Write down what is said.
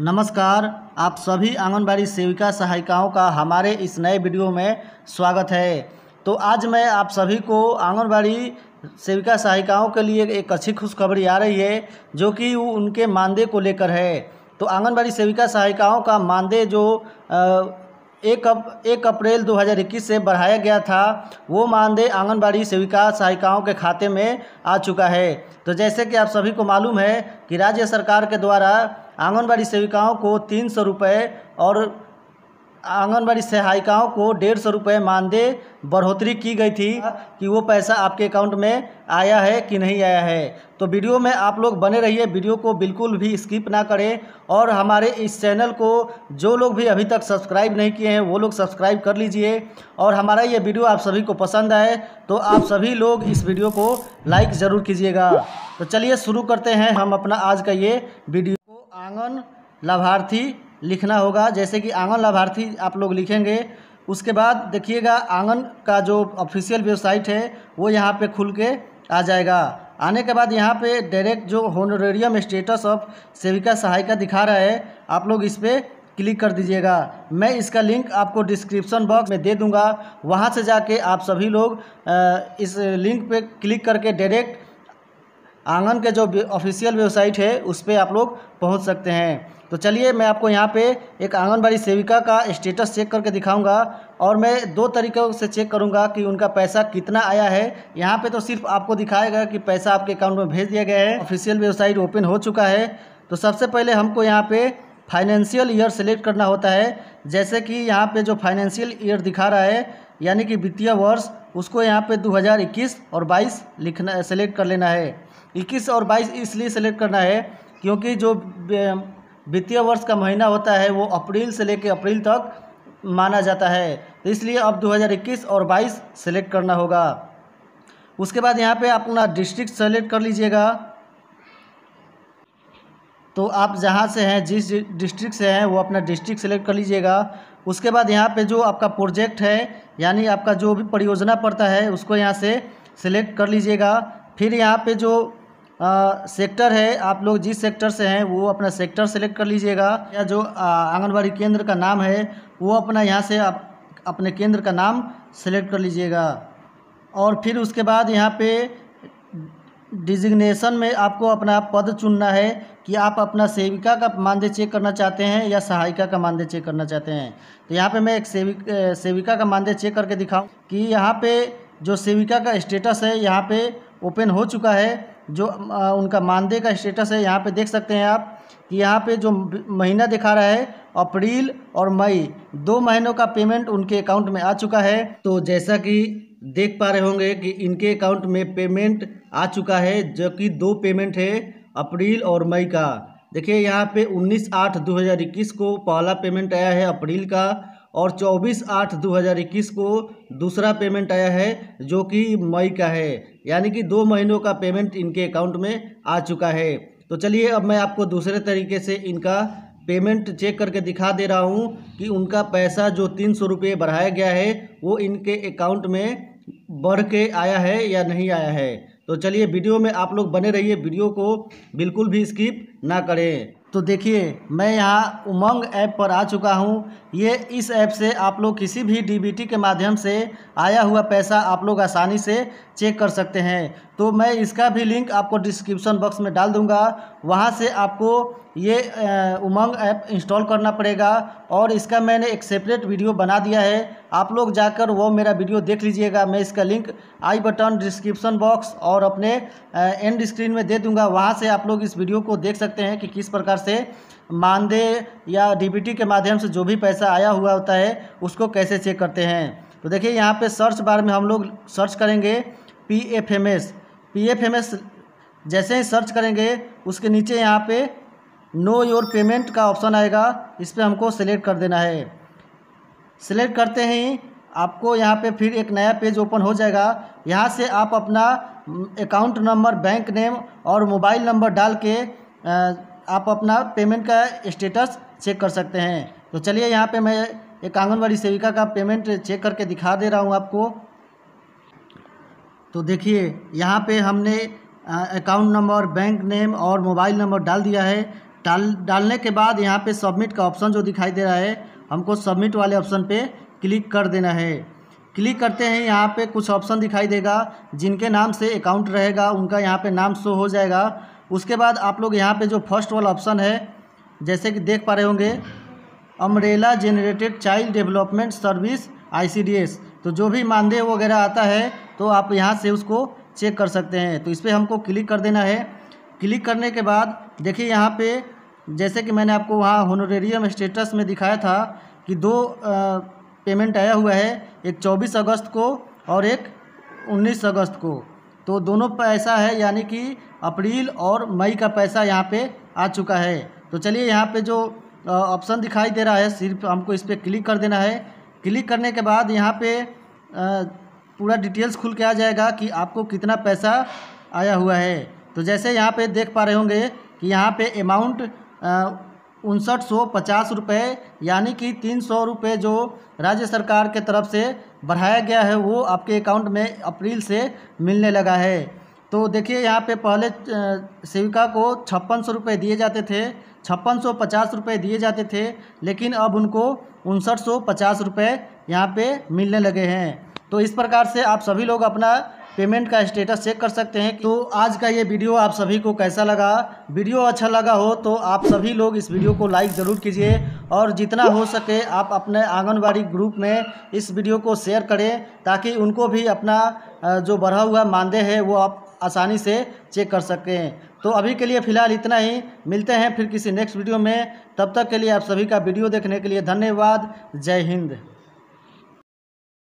नमस्कार, आप सभी आंगनबाड़ी सेविका सहायिकाओं का हमारे इस नए वीडियो में स्वागत है। तो आज मैं आप सभी को आंगनबाड़ी सेविका सहायिकाओं के लिए एक अच्छी खुशखबरी आ रही है, जो कि उनके मानदेय को लेकर है। तो आंगनबाड़ी सेविका सहायिकाओं का मानदेय जो एक अप, एक अप्रैल 2021 से बढ़ाया गया था, वो मानदेय आंगनबाड़ी सेविका सहायिकाओं के खाते में आ चुका है। तो जैसे कि आप सभी को मालूम है कि राज्य सरकार के द्वारा आंगनबाड़ी सेविकाओं को तीन सौ रुपये और आंगनबाड़ी सहायिकाओं को डेढ़ सौ रुपये मानदेय बढ़ोतरी की गई थी कि वो पैसा आपके अकाउंट में आया है कि नहीं आया है। तो वीडियो में आप लोग बने रहिए, वीडियो को बिल्कुल भी स्किप ना करें और हमारे इस चैनल को जो लोग भी अभी तक सब्सक्राइब नहीं किए हैं, वो लोग सब्सक्राइब कर लीजिए और हमारा ये वीडियो आप सभी को पसंद आए तो आप सभी लोग इस वीडियो को लाइक ज़रूर कीजिएगा। तो चलिए शुरू करते हैं हम अपना आज का ये वीडियो। आँगन लाभार्थी लिखना होगा। जैसे कि आँगन लाभार्थी आप लोग लिखेंगे, उसके बाद देखिएगा आँगन का जो ऑफिशियल वेबसाइट है, वो यहाँ पे खुल के आ जाएगा। आने के बाद यहाँ पे डायरेक्ट जो होनोरेरियम स्टेटस ऑफ़ सेविका सहायिका दिखा रहा है, आप लोग इस पर क्लिक कर दीजिएगा। मैं इसका लिंक आपको डिस्क्रिप्शन बॉक्स में दे दूँगा। वहाँ से जाके आप सभी लोग इस लिंक पे क्लिक करके डायरेक्ट आँगन के जो ऑफिशियल वेबसाइट है, उस पर आप लोग पहुँच सकते हैं। तो चलिए, मैं आपको यहाँ पे एक आंगनबाड़ी सेविका का स्टेटस चेक करके दिखाऊँगा और मैं दो तरीक़ों से चेक करूँगा कि उनका पैसा कितना आया है। यहाँ पे तो सिर्फ़ आपको दिखाएगा कि पैसा आपके अकाउंट में भेज दिया गया है। ऑफिशियल वेबसाइट ओपन हो चुका है। तो सबसे पहले हमको यहाँ पे फाइनेंशियल ईयर सेलेक्ट करना होता है। जैसे कि यहाँ पर जो फाइनेंशियल ईयर दिखा रहा है, यानी कि वित्तीय वर्ष उसको यहाँ पे 2021 और 22 लिखना सेलेक्ट कर लेना है। 21 और 22 इसलिए सेलेक्ट करना है क्योंकि जो वित्तीय वर्ष का महीना होता है, वो अप्रैल से लेकर अप्रैल तक माना जाता है। तो इसलिए अब 2021 और 22 सेलेक्ट करना होगा। उसके बाद यहाँ पे अपना डिस्ट्रिक्ट सेलेक्ट कर लीजिएगा। तो आप जहाँ से हैं जिस डिस्ट्रिक्ट से हैं वो अपना डिस्ट्रिक्ट सेलेक्ट कर लीजिएगा। उसके बाद यहाँ पे जो आपका प्रोजेक्ट है यानी आपका जो भी परियोजना पड़ता है उसको यहाँ से सेलेक्ट कर लीजिएगा। फिर यहाँ पे जो आ, सेक्टर है आप लोग जिस सेक्टर से हैं वो अपना सेक्टर सेलेक्ट कर लीजिएगा। या जो आंगनबाड़ी केंद्र का नाम है वो अपना यहाँ से आप अपने केंद्र का नाम सेलेक्ट कर लीजिएगा। और फिर उसके बाद यहाँ पे डिजिग्नेशन में आपको अपना पद चुनना है कि आप अपना सेविका का मानदेय चेक करना चाहते हैं या सहायिका का मानदेय चेक करना चाहते हैं। तो यहाँ पे मैं एक सेविक सेविका का मानदेय चेक करके दिखाऊँ कि यहाँ पे जो सेविका का स्टेटस है, यहाँ पे ओपन हो चुका है। जो उनका मानदेय का स्टेटस है, यहाँ पे देख सकते हैं आप कि यहाँ पे जो महीना दिखा रहा है, अप्रैल और मई, दो महीनों का पेमेंट उनके अकाउंट में आ चुका है। तो जैसा कि देख पा रहे होंगे कि इनके अकाउंट में पेमेंट आ चुका है, जो कि दो पेमेंट है, अप्रैल और मई का। देखिए, यहाँ पे 19 आठ 2021 को पहला पेमेंट आया है अप्रैल का, और 24 आठ 2021 को दूसरा पेमेंट आया है, जो कि मई का है। यानी कि दो महीनों का पेमेंट इनके अकाउंट में आ चुका है। तो चलिए, अब मैं आपको दूसरे तरीके से इनका पेमेंट चेक करके दिखा दे रहा हूँ कि उनका पैसा जो तीन सौ रुपये बढ़ाया गया है, वो इनके अकाउंट में बढ़ के आया है या नहीं आया है। तो चलिए, वीडियो में आप लोग बने रहिए, वीडियो को बिल्कुल भी स्किप ना करें। तो देखिए, मैं यहाँ उमंग ऐप पर आ चुका हूँ। ये इस ऐप से आप लोग किसी भी डीबीटी के माध्यम से आया हुआ पैसा आप लोग आसानी से चेक कर सकते हैं। तो मैं इसका भी लिंक आपको डिस्क्रिप्शन बॉक्स में डाल दूँगा। वहाँ से आपको ये उमंग ऐप इंस्टॉल करना पड़ेगा और इसका मैंने एक सेपरेट वीडियो बना दिया है। आप लोग जाकर वो मेरा वीडियो देख लीजिएगा। मैं इसका link I button description box और अपने एंड स्क्रीन में दे दूँगा। वहाँ से आप लोग इस वीडियो को देख सकते हैं कि किस प्रकार से मानदेय या डीबीटी के माध्यम से जो भी पैसा आया हुआ होता है, उसको कैसे चेक करते हैं। तो देखिए, यहाँ पे सर्च बार में हम लोग सर्च करेंगे P F M S. P F M S जैसे ही सर्च करेंगे, उसके नीचे यहाँ पे नो योर पेमेंट का ऑप्शन आएगा, इस पर हमको सेलेक्ट कर देना है। सेलेक्ट करते ही आपको यहाँ पे फिर एक नया पेज ओपन हो जाएगा। यहाँ से आप अपना अकाउंट नंबर, बैंक नेम और मोबाइल नंबर डाल के आप अपना पेमेंट का स्टेटस चेक कर सकते हैं। तो चलिए यहाँ पे मैं एक आंगनबाड़ी सेविका का पेमेंट चेक करके दिखा दे रहा हूँ आपको। तो देखिए, यहाँ पे हमने अकाउंट नंबर, बैंक नेम और मोबाइल नंबर डाल दिया है। डाल, डालने के बाद यहाँ पे सबमिट का ऑप्शन जो दिखाई दे रहा है, हमको सबमिट वाले ऑप्शन पे क्लिक कर देना है। क्लिक करते हैं, यहाँ पे कुछ ऑप्शन दिखाई देगा, जिनके नाम से अकाउंट रहेगा, उनका यहाँ पे नाम शो हो जाएगा। उसके बाद आप लोग यहाँ पे जो फ़र्स्ट वाला ऑप्शन है, जैसे कि देख पा रहे होंगे umbrella generated child development service ICDS तो जो भी मानदेय वगैरह आता है तो आप यहाँ से उसको चेक कर सकते हैं। तो इस पर हमको क्लिक कर देना है। क्लिक करने के बाद, देखिए यहाँ पे जैसे कि मैंने आपको वहाँ होनोरेरियम स्टेटस में दिखाया था कि दो पेमेंट आया हुआ है, एक 24 अगस्त को और एक 19 अगस्त को। तो दोनों पैसा है, यानी कि अप्रैल और मई का पैसा यहाँ पे आ चुका है। तो चलिए यहाँ पे जो ऑप्शन दिखाई दे रहा है, सिर्फ़ हमको इस पर क्लिक कर देना है। क्लिक करने के बाद यहाँ पे पूरा डिटेल्स खुल के आ जाएगा कि आपको कितना पैसा आया हुआ है। तो जैसे यहाँ पे देख पा रहे होंगे कि यहाँ पे अमाउंट उनसठ सौ पचास रुपये यानी कि तीन सौ रुपये जो राज्य सरकार के तरफ़ से बढ़ाया गया है, वो आपके अकाउंट में अप्रैल से मिलने लगा है। तो देखिए, यहाँ पे पहले सेविका को छप्पन सौ रुपये दिए जाते थे, छप्पन सौ पचास रुपये दिए जाते थे, लेकिन अब उनको उनसठ सौ पचास रुपये यहाँ पे मिलने लगे हैं। तो इस प्रकार से आप सभी लोग अपना पेमेंट का स्टेटस चेक कर सकते हैं तो आज का ये वीडियो आप सभी को कैसा लगा? वीडियो अच्छा लगा हो तो आप सभी लोग इस वीडियो को लाइक ज़रूर कीजिए और जितना हो सके आप अपने आंगनबाड़ी ग्रुप में इस वीडियो को शेयर करें ताकि उनको भी अपना जो बढ़ा हुआ मानदेय है वो आप आसानी से चेक कर सकें। तो अभी के लिए फ़िलहाल इतना ही। मिलते हैं फिर किसी नेक्स्ट वीडियो में। तब तक के लिए आप सभी का वीडियो देखने के लिए धन्यवाद। जय हिंद।